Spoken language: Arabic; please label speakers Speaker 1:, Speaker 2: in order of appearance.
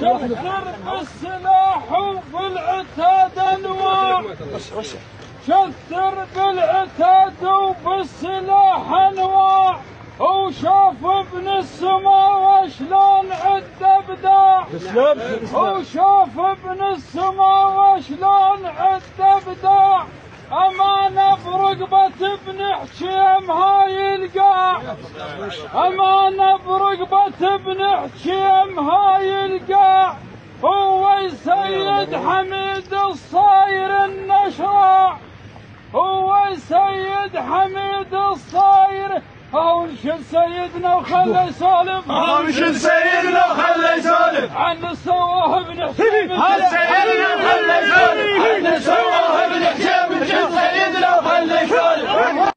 Speaker 1: شفر بالسلاح وبالعتاد انواع شثر بالعتاد وبالسلاح انواع وشاف ابن السما شلون عد ابداع وشاف ابن السما شلون عد ابداع امانه برقبه ابن حشيم امانه برقبه ابن حشيم هاي القاع هو سيد حميد الصاير النشراع هو سيد حميد الصاير. هاونشل سيدنا وخلى يسولف
Speaker 2: هاونشل سيدنا وخلى يسولف
Speaker 1: عن سواه ابن حسين.
Speaker 2: هذا سيدنا وخلى